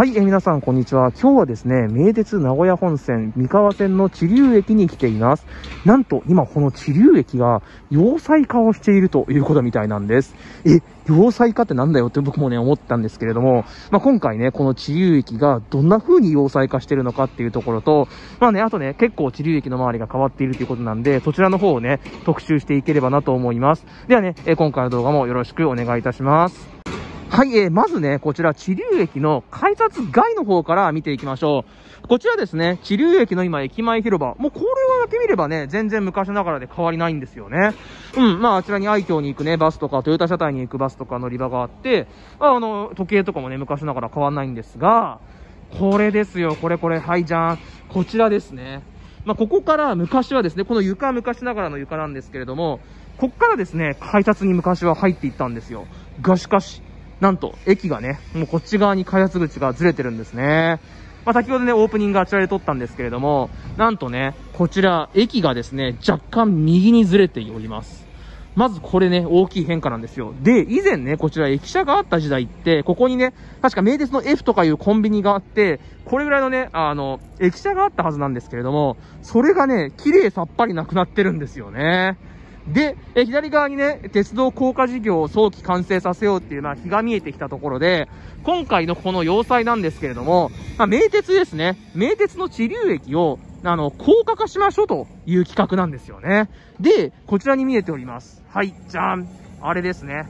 はい、え、皆さん、こんにちは。今日はですね、名鉄名古屋本線三河線の地流駅に来ています。なんと、今、この地流駅が、要塞化をしているということみたいなんです。え、要塞化ってなんだよって僕もね、思ったんですけれども、まあ、今回ね、この地流駅がどんな風に要塞化してるのかっていうところと、まあね、あとね、結構地流駅の周りが変わっているということなんで、そちらの方をね、特集していければなと思います。ではね、え今回の動画もよろしくお願いいたします。はい、えー、まずね、こちら、地流駅の改札外の方から見ていきましょう。こちらですね、地流駅の今、駅前広場。もうこれはだけ見ればね、全然昔ながらで変わりないんですよね。うん、まあ、あちらに愛嬌に行くね、バスとか、トヨタ車体に行くバスとか乗り場があって、あの、時計とかもね、昔ながら変わんないんですが、これですよ、これこれ、はい、じゃん。こちらですね。まあ、ここから昔はですね、この床昔ながらの床なんですけれども、こっからですね、改札に昔は入っていったんですよ。がしかし、なんと、駅がね、もうこっち側に開発口がずれてるんですね。まあ、先ほどね、オープニングあちらで撮ったんですけれども、なんとね、こちら、駅がですね、若干右にずれております。まずこれね、大きい変化なんですよ。で、以前ね、こちら駅舎があった時代って、ここにね、確か名鉄の F とかいうコンビニがあって、これぐらいのね、あの、駅舎があったはずなんですけれども、それがね、綺麗さっぱりなくなってるんですよね。で、え左側にね、鉄道高架事業を早期完成させようっていう、まあ、日が見えてきたところで、今回のこの要塞なんですけれども、まあ、名鉄ですね。名鉄の地流駅を、あの、高架化しましょうという企画なんですよね。で、こちらに見えております。はい、じゃん。あれですね。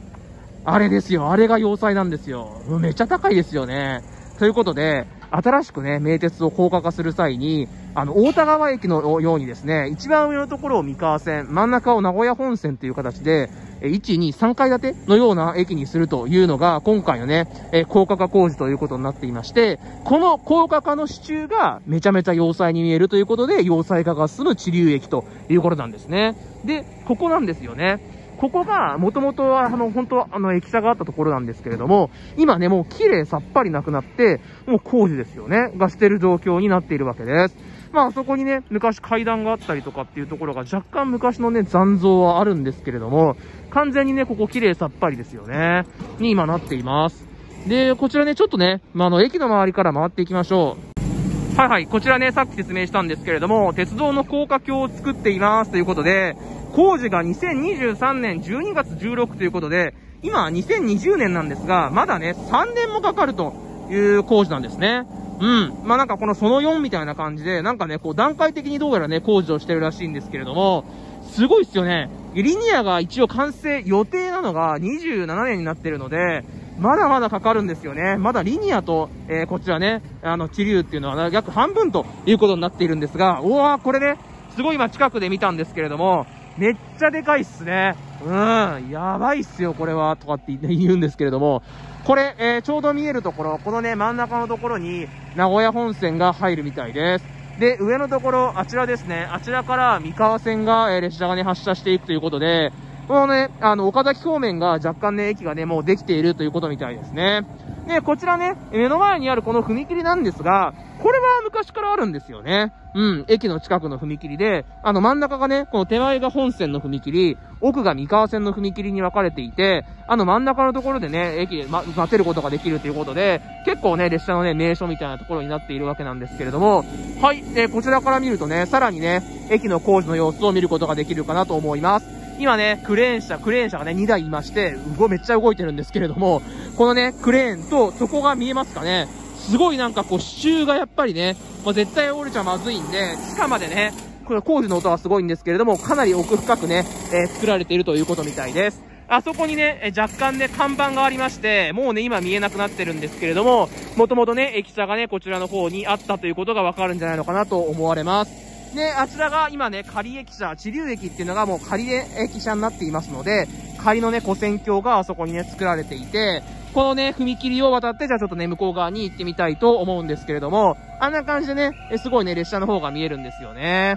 あれですよ。あれが要塞なんですよ。めっちゃ高いですよね。ということで、新しくね、名鉄を高架化する際に、あの、大田川駅のようにですね、一番上のところを三河線、真ん中を名古屋本線という形で、1、2、3階建てのような駅にするというのが、今回のね、え高架化工事ということになっていまして、この高架化の支柱がめちゃめちゃ要塞に見えるということで、要塞化が進む地流駅ということなんですね。で、ここなんですよね。ここが、もともとは、あの、本当は、あの、駅舎があったところなんですけれども、今ね、もう綺麗さっぱりなくなって、もう工事ですよね、がしてる状況になっているわけです。まあ、あそこにね、昔階段があったりとかっていうところが若干昔のね、残像はあるんですけれども、完全にね、ここ綺麗さっぱりですよね。に今なっています。で、こちらね、ちょっとね、まあ、あの、駅の周りから回っていきましょう。はいはい、こちらね、さっき説明したんですけれども、鉄道の高架橋を作っていますということで、工事が2023年12月16ということで、今2020年なんですが、まだね、3年もかかるという工事なんですね。うん。まあ、なんかこのその4みたいな感じで、なんかね、こう段階的にどうやらね、工事をしてるらしいんですけれども、すごいっすよね。リニアが一応完成予定なのが27年になってるので、まだまだかかるんですよね。まだリニアと、えー、こちらね、あの、地流っていうのは約半分ということになっているんですが、おわこれね、すごい今近くで見たんですけれども、めっちゃでかいっすね。うん、やばいっすよ、これは、とかって言うんですけれども、これ、えー、ちょうど見えるところ、このね、真ん中のところに、名古屋本線が入るみたいです。で、上のところ、あちらですね、あちらから三河線が、えー、列車がね、発車していくということで、このね、あの、岡崎方面が若干ね、駅がね、もうできているということみたいですね。で、こちらね、目の前にあるこの踏切なんですが、これは昔からあるんですよね。うん、駅の近くの踏切で、あの真ん中がね、この手前が本線の踏切、奥が三河線の踏切に分かれていて、あの真ん中のところでね、駅で、ま、待てることができるということで、結構ね、列車のね、名所みたいなところになっているわけなんですけれども、はい、えー、こちらから見るとね、さらにね、駅の工事の様子を見ることができるかなと思います。今ね、クレーン車、クレーン車がね、2台いまして、うご、めっちゃ動いてるんですけれども、このね、クレーンと底が見えますかねすごいなんかこう支柱がやっぱりね、まあ、絶対折れちゃまずいんで、地下までね、これ工事の音はすごいんですけれども、かなり奥深くね、えー、作られているということみたいです。あそこにね、若干ね、看板がありまして、もうね、今見えなくなってるんですけれども、もともとね、駅舎がね、こちらの方にあったということがわかるんじゃないのかなと思われます。で、あちらが今ね、仮駅舎、地流駅っていうのがもう仮駅舎になっていますので、仮のね、古線橋があそこにね、作られていて、このね、踏切を渡って、じゃあちょっとね、向こう側に行ってみたいと思うんですけれども、あんな感じでね、すごいね、列車の方が見えるんですよね。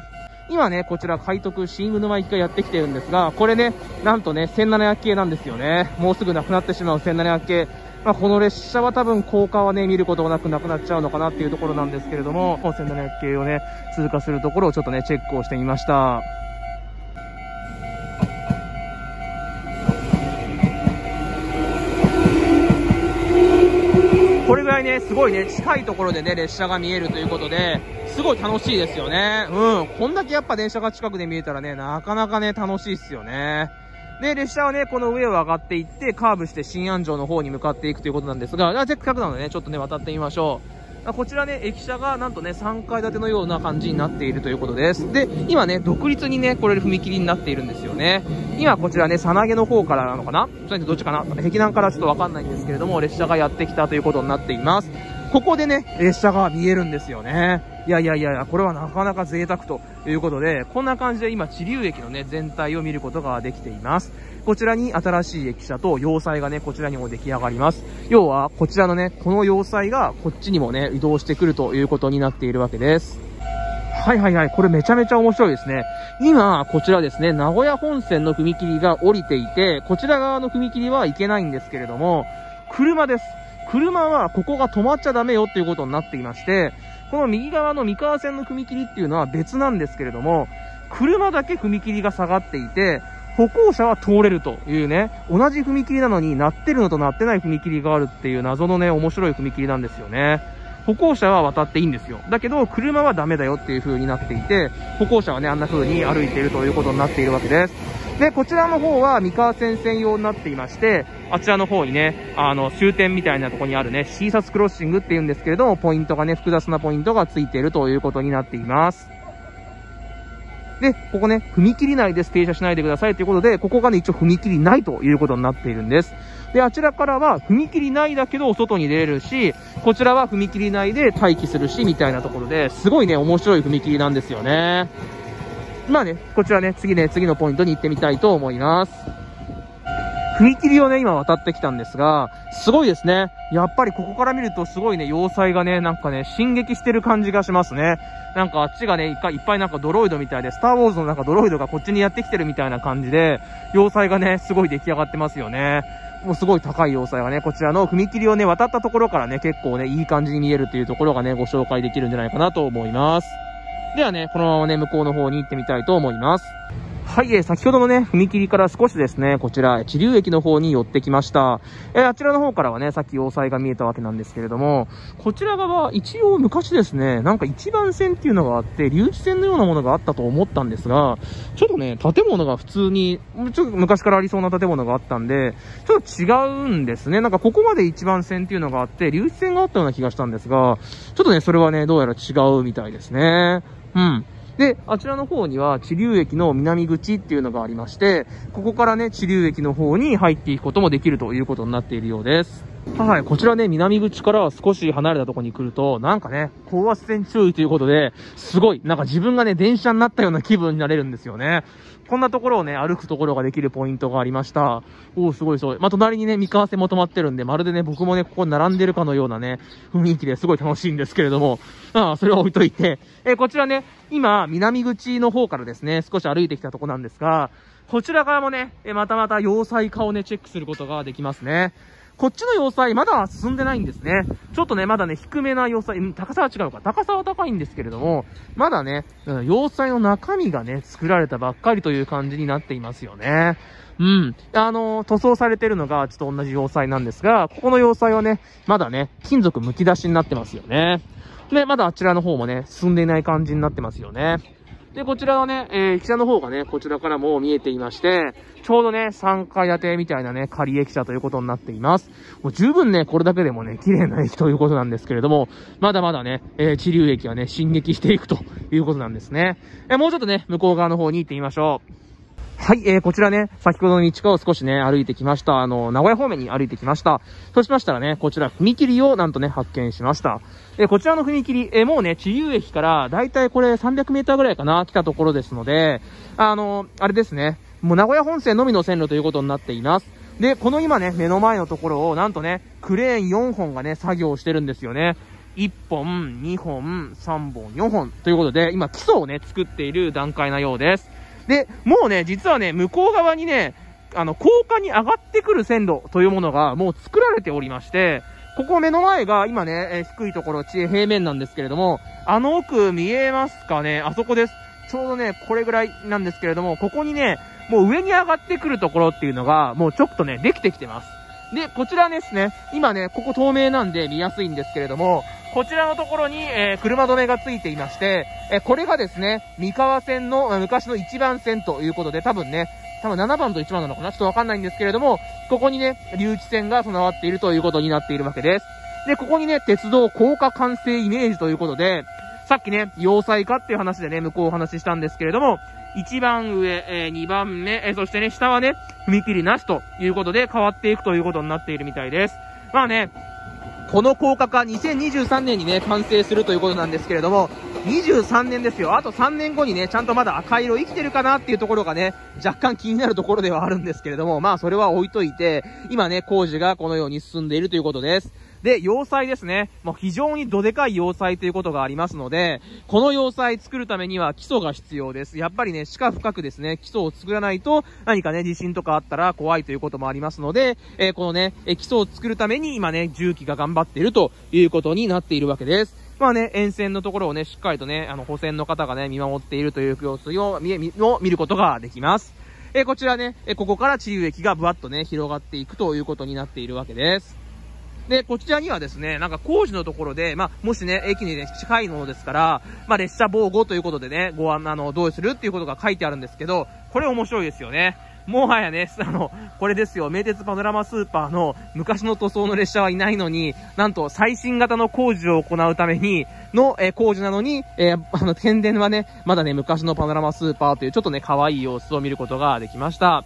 今ね、こちら海徳新沼行きがやってきてるんですが、これね、なんとね、1700系なんですよね。もうすぐなくなってしまう1700系。まあ、この列車は多分高架はね、見ることがなくなくなっちゃうのかなっていうところなんですけれども、1700系をね、通過するところをちょっとね、チェックをしてみました。これぐらいね、すごいね、近いところでね、列車が見えるということで、すごい楽しいですよね。うん。こんだけやっぱ電車が近くで見えたらね、なかなかね、楽しいっすよね。で、列車はね、この上を上がっていって、カーブして新安城の方に向かっていくということなんですが、じゃあせっかくなのでね、ちょっとね、渡ってみましょう。こちらね、駅舎がなんとね、3階建てのような感じになっているということです。で、今ね、独立にね、これ踏切になっているんですよね。今こちらね、さなげの方からなのかな？それでどっちかな？壁南からちょっとわかんないんですけれども、列車がやってきたということになっています。ここでね、列車が見えるんですよね。いやいやいや、これはなかなか贅沢ということで、こんな感じで今、地流駅のね、全体を見ることができています。こちらに新しい駅舎と要塞がね、こちらにも出来上がります。要は、こちらのね、この要塞がこっちにもね、移動してくるということになっているわけです。はいはいはい。これめちゃめちゃ面白いですね。今、こちらですね、名古屋本線の踏切が降りていて、こちら側の踏切は行けないんですけれども、車です。車はここが止まっちゃダメよっていうことになっていまして、この右側の三河線の踏切っていうのは別なんですけれども、車だけ踏切が下がっていて、歩行者は通れるというね、同じ踏切なのになってるのとなってない踏切があるっていう謎のね、面白い踏切なんですよね。歩行者は渡っていいんですよ。だけど、車はダメだよっていう風になっていて、歩行者はね、あんな風に歩いているということになっているわけです。で、こちらの方は三河線専用になっていまして、あちらの方にね、あの、終点みたいなとこにあるね、シーサスクロッシングって言うんですけれども、ポイントがね、複雑なポイントがついているということになっています。で、ここね、踏切内です。停車しないでくださいということで、ここがね、一応踏切ないということになっているんです。で、あちらからは踏切内だけど外に出れるし、こちらは踏切内で待機するし、みたいなところで、すごいね、面白い踏切なんですよね。まあね、こちらね、次ね、次のポイントに行ってみたいと思います。踏切をね、今渡ってきたんですが、すごいですね。やっぱりここから見るとすごいね、要塞がね、なんかね、進撃してる感じがしますね。なんかあっちがね、いっぱいなんかドロイドみたいで、スターウォーズのなんかドロイドがこっちにやってきてるみたいな感じで、要塞がね、すごい出来上がってますよね。もうすごい高い要塞がね、こちらの踏切をね、渡ったところからね、結構ね、いい感じに見えるっていうところがね、ご紹介できるんじゃないかなと思います。ではね、このままね、向こうの方に行ってみたいと思います。はい、えー、先ほどのね、踏切から少しですね、こちら、地流駅の方に寄ってきました。えー、あちらの方からはね、さっき要塞が見えたわけなんですけれども、こちら側、一応昔ですね、なんか一番線っていうのがあって、留置線のようなものがあったと思ったんですが、ちょっとね、建物が普通に、ちょっと昔からありそうな建物があったんで、ちょっと違うんですね。なんかここまで一番線っていうのがあって、留置線があったような気がしたんですが、ちょっとね、それはね、どうやら違うみたいですね。うん。で、あちらの方には地流駅の南口っていうのがありまして、ここからね、地流駅の方に入っていくこともできるということになっているようです。はい、こちらね、南口から少し離れたところに来ると、なんかね、高圧線注意ということで、すごい、なんか自分がね、電車になったような気分になれるんですよね。こんなところをね、歩くところができるポイントがありました。おー、すごいすごい。まあ、隣にね、三河線も止まってるんで、まるでね、僕もね、ここ並んでるかのようなね、雰囲気ですごい楽しいんですけれども、ああ、それは置いといて、えこちらね、今、南口の方からですね、少し歩いてきたとこなんですが、こちら側もね、またまた要塞化をね、チェックすることができますね。こっちの要塞、まだ進んでないんですね。ちょっとね、まだね、低めな要塞、高さは違うか。高さは高いんですけれども、まだね、要塞の中身がね、作られたばっかりという感じになっていますよね。うん。あの、塗装されてるのがちょっと同じ要塞なんですが、ここの要塞はね、まだね、金属剥き出しになってますよね。で、まだあちらの方もね、進んでいない感じになってますよね。で、こちらはね、えー、駅舎の方がね、こちらからも見えていまして、ちょうどね、3階建てみたいなね、仮駅舎ということになっています。もう十分ね、これだけでもね、綺麗な駅ということなんですけれども、まだまだね、えー、地流駅はね、進撃していくということなんですね。えー、もうちょっとね、向こう側の方に行ってみましょう。はい、えー、こちらね、先ほどの道を少しね、歩いてきました。あの、名古屋方面に歩いてきました。そうしましたらね、こちら、踏切をなんとね、発見しました。えー、こちらの踏切、えー、もうね、地流駅から、だいたいこれ300メーターぐらいかな、来たところですので、あの、あれですね、もう名古屋本線のみの線路ということになっています。で、この今ね、目の前のところを、なんとね、クレーン4本がね、作業してるんですよね。1本、2本、3本、4本ということで、今基礎をね、作っている段階なようです。で、もうね、実はね、向こう側にね、あの、高架に上がってくる線路というものがもう作られておりまして、ここ目の前が今ね、え低いところ、地平面なんですけれども、あの奥見えますかね？あそこです。ちょうどね、これぐらいなんですけれども、ここにね、もう上に上がってくるところっていうのが、もうちょっとね、できてきてます。で、こちらですね、今ね、ここ透明なんで見やすいんですけれども、こちらのところに、えー、車止めがついていまして、えー、これがですね、三河線の、昔の1番線ということで、多分ね、多分7番と1番なのかな？ちょっとわかんないんですけれども、ここにね、留置線が備わっているということになっているわけです。で、ここにね、鉄道高架完成イメージということで、さっきね、要塞化っていう話でね、向こうお話ししたんですけれども、1番上、えー、2番目、えー、そしてね、下はね、踏切なしということで変わっていくということになっているみたいです。まあね、この高架化2023年にね、完成するということなんですけれども、23年ですよ。あと3年後にね、ちゃんとまだ赤色生きてるかなっていうところがね、若干気になるところではあるんですけれども、まあそれは置いといて、今ね、工事がこのように進んでいるということです。で、要塞ですね。もう非常にどでかい要塞ということがありますので、この要塞作るためには基礎が必要です。やっぱりね、地下深くですね、基礎を作らないと何かね、地震とかあったら怖いということもありますので、えー、このね、え基礎を作るために今ね、重機が頑張っているということになっているわけです。まあね、沿線のところをね、しっかりとね、あの、保線の方がね、見守っているという様子を見、を見ることができます。えこちらね、えここから治癒液がぶわっとね、広がっていくということになっているわけです。で、こちらにはですね、なんか工事のところで、まあ、もしね、駅にね、近いものですから、まあ、列車防護ということでね、ご案、あの、どうするっていうことが書いてあるんですけど、これ面白いですよね。もはやね、あの、これですよ、名鉄パノラマスーパーの昔の塗装の列車はいないのに、なんと最新型の工事を行うために、の、え、工事なのに、えー、あの、天然はね、まだね、昔のパノラマスーパーというちょっとね、可愛い様子を見ることができました。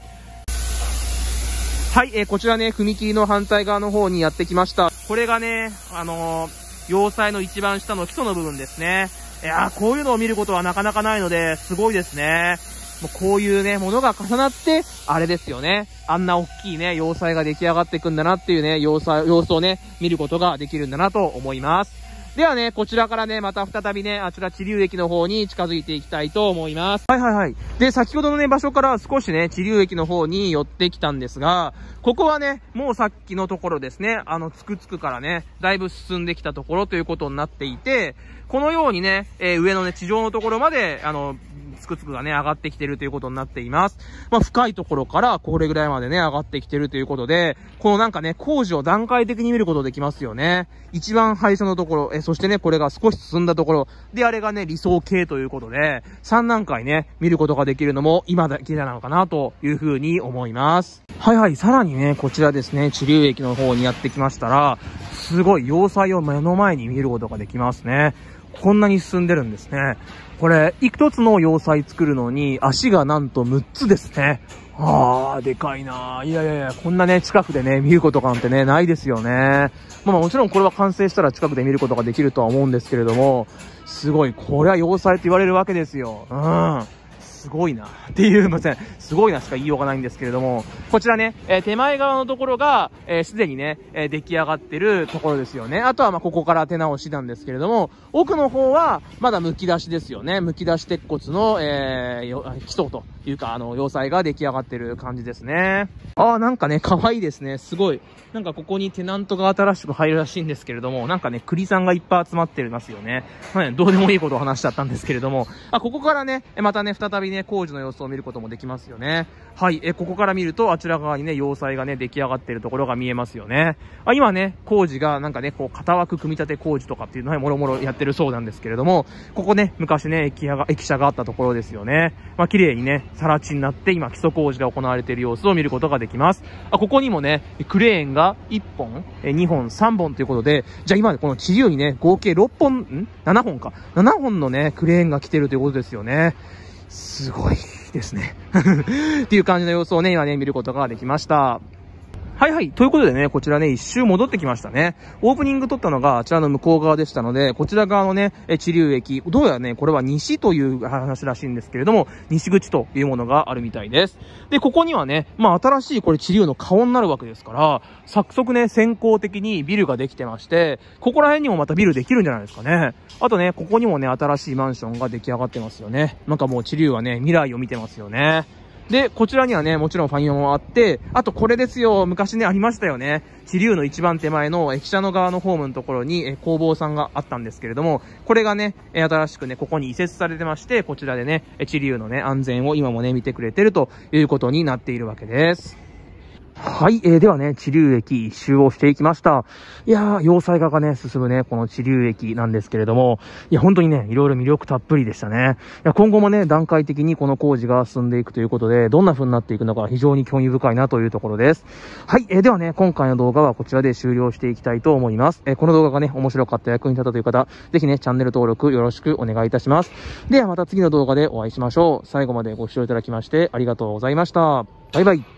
はい、えー、こちらね、踏切の反対側の方にやってきました。これがね、あのー、要塞の一番下の基礎の部分ですね。いやー、こういうのを見ることはなかなかないので、すごいですね。もうこういうね、ものが重なって、あれですよね。あんな大きいね、要塞が出来上がっていくんだなっていうね、要塞、様子をね、見ることができるんだなと思います。ではね、こちらからね、また再びね、あちら地流駅の方に近づいていきたいと思います。はいはいはい。で、先ほどのね、場所から少しね、地流駅の方に寄ってきたんですが、ここはね、もうさっきのところですね、あの、つくつくからね、だいぶ進んできたところということになっていて、このようにね、えー、上のね、地上のところまで、あの、つくつくがね、上がってきてるということになっています。まあ、深いところからこれぐらいまでね、上がってきてるということで、このなんかね、工事を段階的に見ることできますよね。一番最初のところ、え、そしてね、これが少し進んだところ、で、あれがね、理想形ということで、3段階ね、見ることができるのも今だけなのかなというふうに思います。はいはい、さらにね、こちらですね、地流駅の方にやってきましたら、すごい要塞を目の前に見ることができますね。こんなに進んでるんですね。これ、一つの要塞作るのに、足がなんと6つですね。あー、でかいないやいやいや、こんなね、近くでね、見ることなんてね、ないですよね。まあもちろんこれは完成したら近くで見ることができるとは思うんですけれども、すごい、これは要塞って言われるわけですよ。うん。すごいな。っていう、ません。すごいなしか言いようがないんですけれども、こちらね、えー、手前側のところが、えー、すでにね、えー、出来上がってるところですよね。あとは、ま、ここから手直しなんですけれども、奥の方は、まだ剥き出しですよね。剥き出し鉄骨の、えー、基礎というか、あの、要塞が出来上がってる感じですね。ああ、なんかね、可愛いですね。すごい。なんかここにテナントが新しく入るらしいんですけれども、なんかね、栗さんがいっぱい集まってますよね。まあね、どうでもいいことを話しちゃったんですけれども、あ、ここからね、またね、再びね、ね工事の様子を見ることもできますよね。はい、え、ここから見ると、あちら側にね、要塞がね、出来上がってるところが見えますよね。あ、今ね、工事が、なんかね、こう、型枠組み立て工事とかっていうのは、もろもろやってるそうなんですけれども、ここね、昔ね、駅が、駅舎があったところですよね。まあ、綺麗にね、更地になって、今、基礎工事が行われている様子を見ることができます。あ、ここにもね、クレーンが1本、え2本、3本ということで、じゃあ今、この地流にね、合計6本、ん ?7 本か。7本のね、クレーンが来てるということですよね。すごいですね。っていう感じの様子をね、今ね、見ることができました。はいはい。ということでね、こちらね、一周戻ってきましたね。オープニング撮ったのがあちらの向こう側でしたので、こちら側のね、地流駅、どうやらね、これは西という話らしいんですけれども、西口というものがあるみたいです。で、ここにはね、まあ新しいこれ地流の顔になるわけですから、早速ね、先行的にビルができてまして、ここら辺にもまたビルできるんじゃないですかね。あとね、ここにもね、新しいマンションが出来上がってますよね。なんかもう地流はね、未来を見てますよね。で、こちらにはね、もちろんファインもあって、あとこれですよ、昔ね、ありましたよね。地流の一番手前の駅舎の側のホームのところに、え工房さんがあったんですけれども、これがね、え新しくね、ここに移設されてまして、こちらでね、地流のね、安全を今もね、見てくれてるということになっているわけです。はい、えー、ではね、地流駅一周をしていきました。いやー、要塞化がね、進むね、この地流駅なんですけれども、いや、本当にね、いろいろ魅力たっぷりでしたね。いや、今後もね、段階的にこの工事が進んでいくということで、どんな風になっていくのか非常に興味深いなというところです。はい、えー、ではね、今回の動画はこちらで終了していきたいと思います。えー、この動画がね、面白かった役に立ったという方、ぜひね、チャンネル登録よろしくお願いいたします。ではまた次の動画でお会いしましょう。最後までご視聴いただきましてありがとうございました。バイバイ。